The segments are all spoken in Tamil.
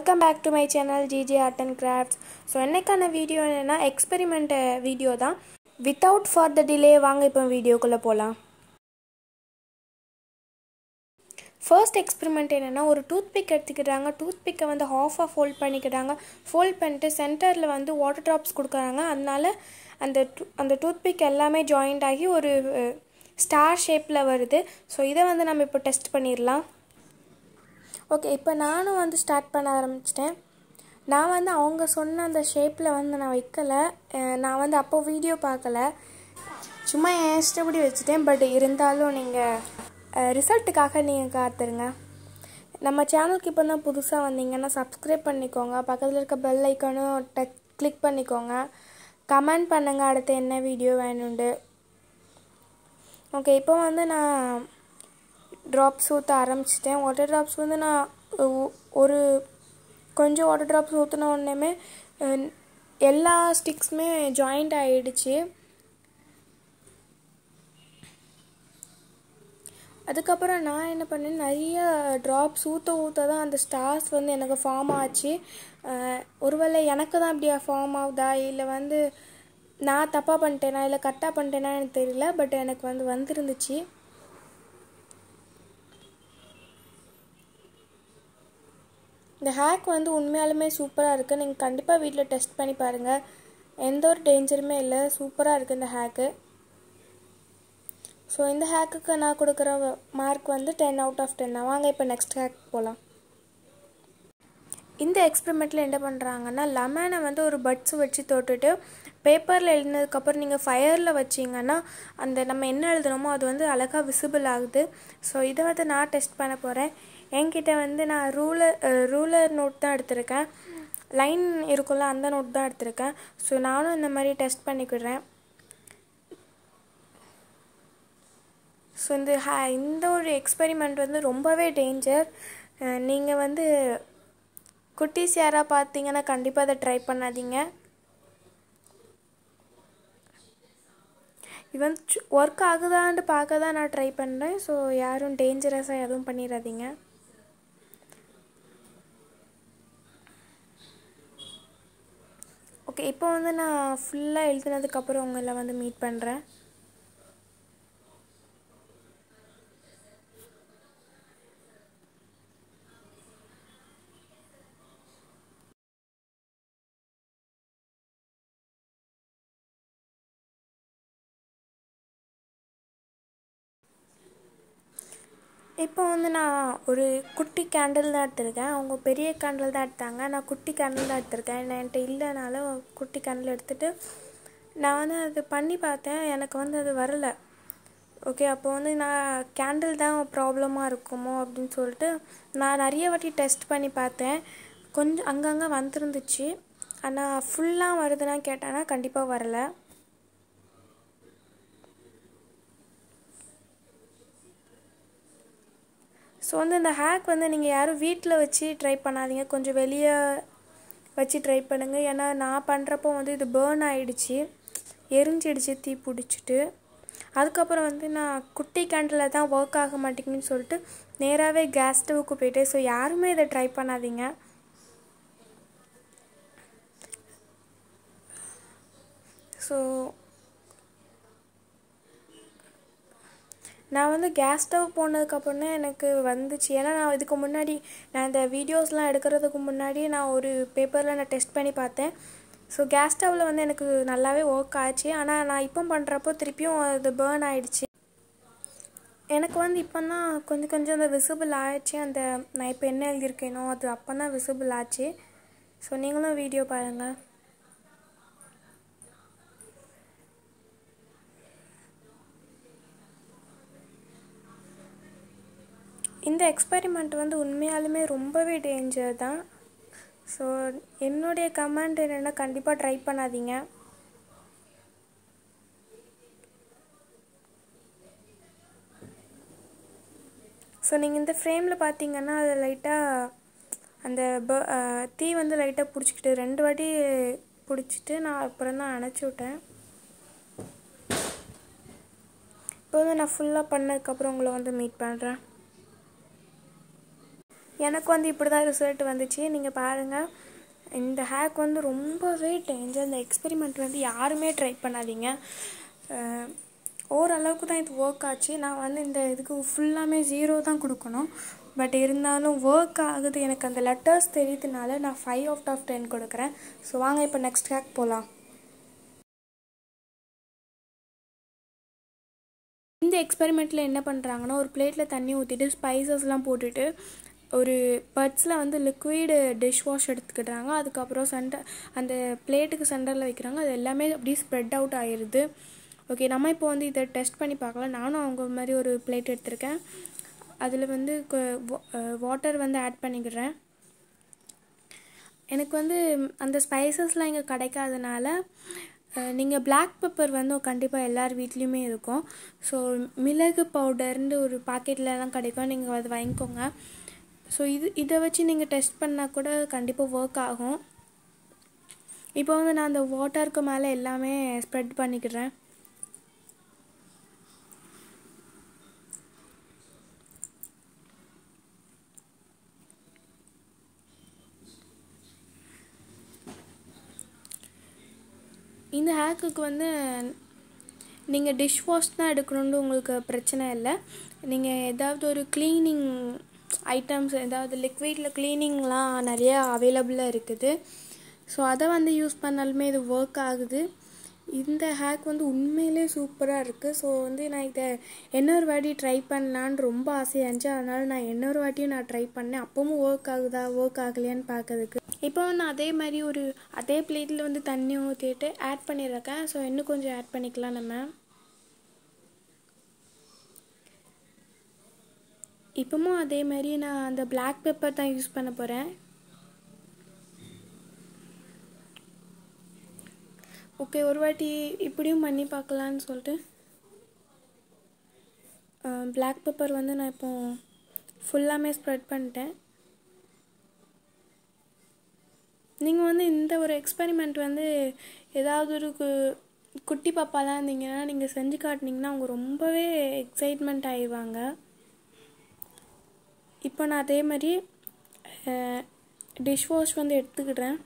Welcome back to my channel GJ art and crafts so என்னைக்கான video என்னென்னா எக்ஸ்பெரிமெண்ட் வீடியோ தான். வித்தவுட் ஃபார் த டிலே வாங்க இப்போ வீடியோக்குள்ளே போகலாம் ஃபர்ஸ்ட் எக்ஸ்பெரிமெண்ட் என்னென்னா ஒரு டூத் பிக் எடுத்துக்கிறாங்க. டூத் பிக்கை வந்து ஹாஃபாக ஃபோல்ட் பண்ணிக்கிறாங்க. ஃபோல்ட் பண்ணிட்டு சென்டரில் வந்து வாட்டர் ட்ராப்ஸ் கொடுக்குறாங்க. அதனால அந்த அந்த டூத் பிக் எல்லாமே ஜாயிண்ட் ஆகி ஒரு ஸ்டார் ஷேப்பில் வருது. ஸோ இதை வந்து நம்ம இப்போ டெஸ்ட் பண்ணிடலாம். ஓகே இப்போ நானும் வந்து ஸ்டார்ட் பண்ண ஆரம்பிச்சிட்டேன். நான் வந்து அவங்க சொன்ன அந்த ஷேப்பில் வந்து நான் வைக்கலை. நான் வந்து அப்போ வீடியோ பார்க்கல. சும்மா என் இஷ்டப்படி வச்சுட்டேன். பட் இருந்தாலும் நீங்கள் ரிசல்ட்டுக்காக நீங்கள் காத்துருங்க. நம்ம சேனலுக்கு இப்போ தான் புதுசாக வந்தீங்கன்னா சப்ஸ்கிரைப் பண்ணிக்கோங்க. பக்கத்தில் இருக்க பெல் ஐக்கானும் டச் கிளிக் பண்ணிக்கோங்க. கமெண்ட் பண்ணுங்கள் அடுத்து என்ன வீடியோ வேணுண்டு ஓகே இப்போ வந்து நான் ட்ராப்ஸ் ஊற்ற ஆரம்பிச்சிட்டேன். வாட்டர் ட்ராப்ஸ் வந்து நான் ஒரு கொஞ்சம் வாட்டர் ட்ராப்ஸ் ஊற்றின உடனேமே எல்லா ஸ்டிக்ஸுமே ஜாயிண்ட் ஆகிடுச்சு அதுக்கப்புறம் நான் என்ன பண்ணேன் நிறைய ட்ராப்ஸ் ஊற்ற ஊற்ற தான் அந்த ஸ்டார்ஸ் வந்து எனக்கு ஃபார்ம் ஆச்சு. ஒருவேளை எனக்கு தான் இப்படியா ஃபார்ம் ஆகுதா? இல்லை வந்து நான் தப்பாக பண்ணிட்டேனா? இல்லை கரெக்டாக பண்ணிட்டேனா எனக்கு தெரியல பட் எனக்கு வந்து வந்துருந்துச்சு. இந்த ஹேக் வந்து உண்மையாலுமே சூப்பராக இருக்குது நீங்கள் கண்டிப்பாக வீட்டில் டெஸ்ட் பண்ணி பாருங்கள் எந்த ஒரு டேஞ்சருமே இல்லை. சூப்பராக இருக்குது இந்த ஹேக்கு ஸோ இந்த ஹேக்குக்கு நான் கொடுக்குற மார்க் வந்து டென் அவுட் ஆஃப் டென் வாங்க இப்போ நெக்ஸ்ட் ஹேக் போகலாம் இந்த எக்ஸ்பெரிமெண்ட்டில் என்ன பண்ணுறாங்கன்னா லெமனை வந்து ஒரு பட்ஸ் வச்சு தொட்டுட்டு பேப்பரில் எழுதினதுக்கப்புறம் நீங்கள் ஃபயரில் வச்சிங்கன்னா அந்த நம்ம என்ன எழுதுனோமோ அது வந்து அழகாக விசிபிள் ஆகுது. ஸோ இதை வந்து நான் டெஸ்ட் பண்ண போகிறேன் என்கிட்ட வந்து நான் ரூலர் ரூலர் நோட் தான் எடுத்திருக்கேன். லைன் இருக்கும்ல அந்த நோட் தான் எடுத்திருக்கேன். ஸோ நானும் இந்த மாதிரி டெஸ்ட் பண்ணிக்கிடுறேன். ஸோ இந்த ஹே இந்த ஒரு எக்ஸ்பெரிமெண்ட் வந்து ரொம்பவே டேஞ்சர் நீங்கள் வந்து குட்டீஸ் யாராக பார்த்தீங்கன்னா கண்டிப்பாக அதை ட்ரை பண்ணாதீங்க. இவன் ஒர்க் ஆகுதான்னு பார்க்க தான் நான் ட்ரை பண்ணுறேன் ஸோ யாரும் டேஞ்சரஸாக எதுவும் பண்ணிடாதீங்க ஓகே இப்போ வந்து நான் ஃபுல்லாக எழுதுனதுக்கப்புறம் உங்களை வந்து மீட் பண்ணுறேன் இப்போ வந்து நான் ஒரு குட்டி கேண்டில் தான் எடுத்திருக்கேன். அவங்க பெரிய கேண்டில் தான் எடுத்தாங்க. நான் குட்டி கேண்டில் தான் எடுத்திருக்கேன். என்கிட்ட இல்லைனாலும் குட்டி கேண்டில் எடுத்துட்டு நான் வந்து அது பண்ணி பார்த்தேன். எனக்கு வந்து அது வரலை. ஓகே அப்போ வந்து நான் கேண்டில் தான் ப்ராப்ளமாக இருக்குமோ அப்படின்னு சொல்லிட்டு நான் நிறைய வாட்டி டெஸ்ட் பண்ணி பார்த்தேன். கொஞ்சம் அங்கங்கே வந்துருந்துச்சு. ஆனால் ஃபுல்லாக வருதுன்னா கேட்டேன்னா கண்டிப்பாக வரலை. ஸோ வந்து இந்த ஹேக் வந்து நீங்கள் யாரும் வீட்டில் வச்சு ட்ரை பண்ணாதீங்க. கொஞ்சம் வெளியே வச்சு ட்ரை பண்ணுங்கள் ஏன்னா நான் பண்ணுறப்போ வந்து இது பேர்ன் ஆகிடுச்சி எரிஞ்சிடுச்சு தீ பிடிச்சிட்டு. அதுக்கப்புறம் வந்து நான் குட்டி கேண்டில் தான் ஒர்க் ஆக மாட்டேங்குன்னு சொல்லிட்டு நேராகவே கேஸ் ஸ்டவுக்கு போயிட்டேன். ஸோ யாருமே இதை ட்ரை பண்ணாதீங்க. ஸோ நான் வந்து கேஸ் ஸ்டவ் போனதுக்கப்புறம் தான் எனக்கு வந்துச்சு. ஏன்னா நான் இதுக்கு முன்னாடி நான் இந்த வீடியோஸ்லாம் எடுக்கிறதுக்கு முன்னாடி நான் ஒரு பேப்பரில் நான் டெஸ்ட் பண்ணி பார்த்தேன். ஸோ கேஸ் ஸ்டவ்வில் வந்து எனக்கு நல்லாவே ஒர்க் ஆச்சு. ஆனால் நான் இப்போ பண்ணுறப்போ திருப்பியும் அது பேர்ன் ஆகிடுச்சு எனக்கு வந்து இப்போ தான் கொஞ்சம் கொஞ்சம் அந்த விசிபிள் ஆயிடுச்சு. அந்த நான் இப்போ என்ன எழுதியிருக்கேனோ அது அப்போ தான் விசிபிள் ஆச்சு. ஸோ நீங்களும் வீடியோ பாருங்கள் இந்த எக்ஸ்பெரிமெண்ட் வந்து உண்மையாலுமே ரொம்பவே டேஞ்சர் தான். ஸோ என்னுடைய கமெண்ட் என்னென்னா கண்டிப்பாக ட்ரை பண்ணாதீங்க. ஸோ நீங்கள் இந்த ஃப்ரேமில் பார்த்தீங்கன்னா அது லைட்டாக அந்த ப- தீ வந்து லைட்டாக பிடிச்சிக்கிட்டு ரெண்டு வாட்டி பிடிச்சிட்டு நான் அப்புறம் தான் அணைச்சி விட்டேன். இப்போ வந்து நான் ஃபுல்லாக பண்ணதுக்கப்புறம் உங்களை வந்து மீட் பண்ணுறேன் எனக்கு வந்து இப்படி தான் ரிசல்ட் வந்துச்சு. நீங்கள் பாருங்கள் இந்த ஹேக் வந்து ரொம்பவே டேஞ்சர் இந்த எக்ஸ்பெரிமெண்ட் வந்து யாருமே ட்ரை பண்ணாதீங்க. ஓரளவுக்கு தான் இது ஒர்க் ஆச்சு. நான் வந்து இந்த இதுக்கு ஃபுல்லாமே ஜீரோ தான் கொடுக்கணும். பட் இருந்தாலும் ஒர்க் ஆகுது. எனக்கு அந்த லெட்டர்ஸ் தெரியுதுனால நான் ஃபைவ் அவுட் ஆஃப் டென் கொடுக்குறேன். ஸோ வாங்க இப்போ நெக்ஸ்ட் ஹேக் போகலாம் இந்த எக்ஸ்பெரிமெண்ட்டில் என்ன பண்ணுறாங்கன்னா ஒரு பிளேட்டில் தண்ணி ஊற்றிட்டு ஸ்பைசஸ்லாம் போட்டுட்டு ஒரு பட்ஸில் வந்து லிக்விடு டிஷ் வாஷ் எடுத்துக்கிட்டாங்க. அதுக்கப்புறம் சென்டர் அந்த பிளேட்டுக்கு சென்டரில் வைக்கிறாங்க. அது எல்லாமே அப்படியே ஸ்ப்ரெட் அவுட் ஆயிடுது ஓகே நம்ம இப்போ வந்து இதை டெஸ்ட் பண்ணி பார்க்கலாம். நானும் அவங்க மாதிரி ஒரு பிளேட் எடுத்திருக்கேன். அதில் வந்து வாட்டர் வந்து ஆட் பண்ணிக்கிறேன். எனக்கு வந்து அந்த ஸ்பைசஸ்லாம் இங்கே கிடைக்காதனால நீங்கள் பிளாக் பெப்பர் வந்து கண்டிப்பாக எல்லார் வீட்லேயுமே இருக்கும். ஸோ மிளகு பவுடர்னு ஒரு பாக்கெட்லலாம் கிடைக்கும். நீங்கள் அதை வாங்கிக்கோங்க. ஸோ இது இதை வச்சு நீங்கள் டெஸ்ட் பண்ணால் கூட கண்டிப்பாக ஒர்க் ஆகும். இப்போ வந்து நான் அந்த வாட்டருக்கு மேலே எல்லாமே ஸ்ப்ரெட் பண்ணிக்கிறேன். இந்த ஹேக்குக்கு வந்து நீங்கள் டிஷ் வாஷ் தான் எடுக்கணுன்னு உங்களுக்கு பிரச்சனை இல்லை. நீங்கள் ஏதாவது ஒரு க்ளீனிங் ஐட்டம்ஸ் ஏதாவது லிக்விடில் க்ளீனிங்லாம் நிறையா அவைலபிளாக இருக்குது. ஸோ அதை வந்து யூஸ் பண்ணாலுமே இது ஒர்க் ஆகுது. இந்த ஹேக் வந்து உண்மையிலே சூப்பராக இருக்குது ஸோ வந்து நான் இதை இன்னொரு வாட்டி ட்ரை பண்ணலான்னு ரொம்ப ஆசையாக இருந்துச்சு. அதனால் நான் இன்னொரு வாட்டியும் நான் ட்ரை பண்ணேன். அப்பவும் ஒர்க் ஆகுதா ஒர்க் ஆகலையான்னு பார்க்கறதுக்கு. இப்போ நான் அதே மாதிரி ஒரு அதே பிளேட்டில் வந்து தண்ணி ஊற்றிட்டு ஆட் பண்ணியிருக்கேன். ஸோ இன்னும் கொஞ்சம் ஆட் பண்ணிக்கலாம் நம்ம இப்போவும் அதே மாதிரி நான் அந்த பிளாக் பெப்பர் தான் யூஸ் பண்ண போகிறேன் ஓகே ஒரு வாட்டி இப்படியும் பண்ணி பார்க்கலான்னு சொல்லிட்டு. பிளாக் பெப்பர் வந்து நான் இப்போ ஃபுல்லாமே ஸ்ப்ரெட் பண்ணிட்டேன். நீங்கள் வந்து இந்த ஒரு எக்ஸ்பெரிமெண்ட் வந்து ஏதாவது ஒரு கு- குட்டி பாப்பாலாம் இருந்தீங்கன்னா நீங்கள் செஞ்சு காட்டினீங்கன்னா அவங்க ரொம்பவே எக்ஸைட்மெண்ட் ஆயிடுவாங்க. இப்போ நான் அதே மாதிரி டிஷ் வாஷ் வந்து எடுத்துக்கிட்டேன்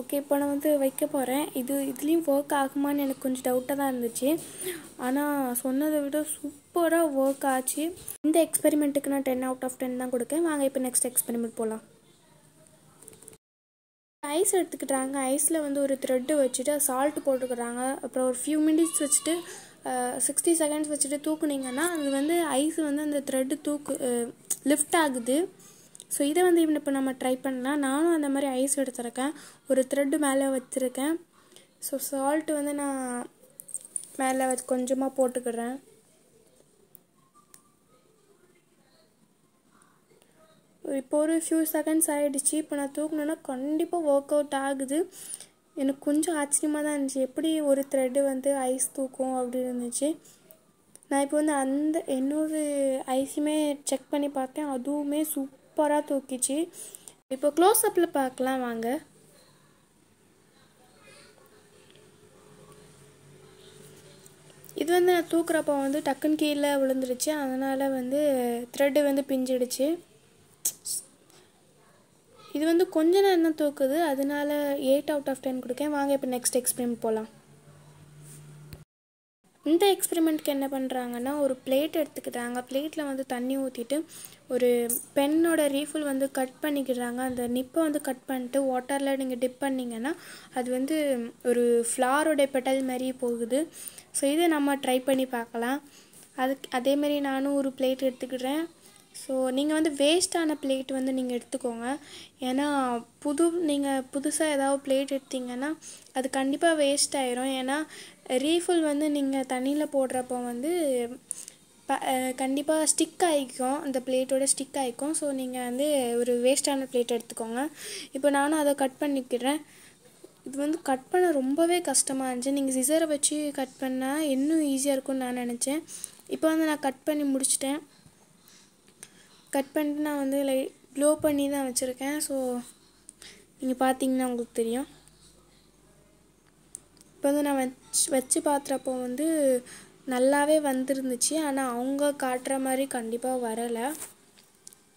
ஓகே இப்போ நான் வந்து வைக்க போகிறேன் இது இதுலேயும் ஒர்க் ஆகுமான்னு எனக்கு கொஞ்சம் டவுட்டாக தான் இருந்துச்சு. ஆனால் சொன்னதை விட சூப்பராக ஒர்க் ஆச்சு. இந்த எக்ஸ்பெரிமெண்ட்டுக்கு நான் டென் அவுட் ஆஃப் டென் தான் கொடுக்கேன். வாங்க இப்போ நெக்ஸ்ட் எக்ஸ்பெரிமெண்ட் போகலாம் ஐஸ் எடுத்துக்கிட்டாங்க. ஐஸில் வந்து ஒரு த்ரெட்டு வச்சுட்டு சால்ட் போட்டுக்கிறாங்க. அப்புறம் ஒரு ஃபியூ மினிட்ஸ் வச்சுட்டு சிக்ஸ்டி செகண்ட்ஸ் வச்சுட்டு தூக்குனீங்கன்னா அது வந்து ஐஸ் வந்து அந்த த்ரெட்டு தூக்கு லிஃப்ட் ஆகுது. ஸோ இதை வந்து இப்போ நம்ம ட்ரை பண்ணலாம். நானும் அந்த மாதிரி ஐஸ் எடுத்துருக்கேன். ஒரு த்ரெட்டு மேலே வச்சுருக்கேன். ஸோ சால்ட்டு வந்து நான் மேலே வச்சு கொஞ்சமாக போட்டுக்கிறேன். இப்போ ஒரு ஃபியூ செகண்ட்ஸ் ஆகிடுச்சு இப்போ நான் தூக்கணுன்னா கண்டிப்பாக ஒர்க் அவுட் ஆகுது. எனக்கு கொஞ்சம் ஆச்சரியமாக தான் இருந்துச்சு. எப்படி ஒரு த்ரெட்டு வந்து ஐஸ் தூக்கும் அப்படி இருந்துச்சு. நான் இப்போ வந்து அந்த இன்னொரு ஐஸுமே செக் பண்ணி பார்த்தேன். அதுவுமே சூப்பராக தூக்கிச்சு. இப்போ க்ளோஸ்அப்பில் பார்க்கலாம் வாங்க. இது வந்து நான் தூக்குறப்ப வந்து டக்குன்னு கீழே விழுந்துருச்சு. அதனால் வந்து த்ரெட்டு வந்து பிஞ்சிடுச்சு. இது வந்து கொஞ்ச நேரம் தான் தூக்குது. அதனால எயிட் அவுட் ஆஃப் டென் கொடுக்கேன். வாங்க இப்போ நெக்ஸ்ட் எக்ஸ்பெரிமெண்ட் போகலாம் இந்த எக்ஸ்பெரிமெண்ட்க்கு என்ன பண்ணுறாங்கன்னா ஒரு பிளேட் எடுத்துக்கிட்டாங்க பிளேட்டில் வந்து தண்ணி ஊற்றிட்டு ஒரு பெண்ணோட ரீஃபில் வந்து கட் பண்ணிக்கிறாங்க. அந்த நிப்பை வந்து கட் பண்ணிட்டு வாட்டரில் நீங்கள் டிப் பண்ணிங்கன்னா அது வந்து ஒரு ஃப்ளாரோட பெட்டல் மாதிரி போகுது. ஸோ இதை நம்ம ட்ரை பண்ணி பார்க்கலாம். அதுக்கு அதேமாரி நானும் ஒரு பிளேட் எடுத்துக்கிறேன். ஸோ நீங்கள் வந்து வேஸ்ட்டான பிளேட் வந்து நீங்கள் எடுத்துக்கோங்க. ஏன்னா புது நீங்கள் புதுசாக ஏதாவது பிளேட் எடுத்தீங்கன்னா அது கண்டிப்பாக வேஸ்ட் ஆயிரும். ஏன்னா ரீஃபில் வந்து நீங்கள் தண்ணியில் போடுறப்போ வந்து ப கண்டிப்பாக ஸ்டிக் ஆகிக்கும். அந்த பிளேட்டோட ஸ்டிக் ஆகிக்கும். ஸோ நீங்கள் வந்து ஒரு வேஸ்ட்டான பிளேட் எடுத்துக்கோங்க. இப்போ நானும் அதை கட் பண்ணிக்கிறேன். இது வந்து கட் பண்ண ரொம்பவே கஷ்டமாக இருந்துச்சு. நீங்கள் சிசரை வச்சு கட் பண்ணால் இன்னும் ஈஸியாக இருக்கும்னு நான் நினச்சேன். இப்போ வந்து நான் கட் பண்ணி முடிச்சிட்டேன். கட் பண்ணிட்டு நான் வந்து லை க்ளோ பண்ணி தான் வச்சுருக்கேன். ஸோ நீங்கள் பார்த்தீங்கன்னா உங்களுக்கு தெரியும். இப்போ வந்து நான் வச்சு வச்சு பார்க்குறப்போ வந்து நல்லாவே வந்துருந்துச்சு. ஆனால் அவங்க காட்டுற மாதிரி கண்டிப்பாக வரலை.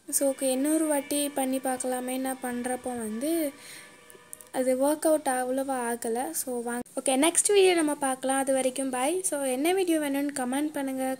ஸோ ஓகே இன்னொரு வாட்டி பண்ணி பார்க்கலாமே நான் பண்ணுறப்போ வந்து அது ஒர்க் அவுட் அவ்வளோவா ஆகலை. ஸோ வாங்க ஓகே நெக்ஸ்ட் வீடியோ நம்ம பார்க்கலாம் அது வரைக்கும் பாய் ஸோ என்ன வீடியோ வேணும்னு கமெண்ட் பண்ணுங்கள்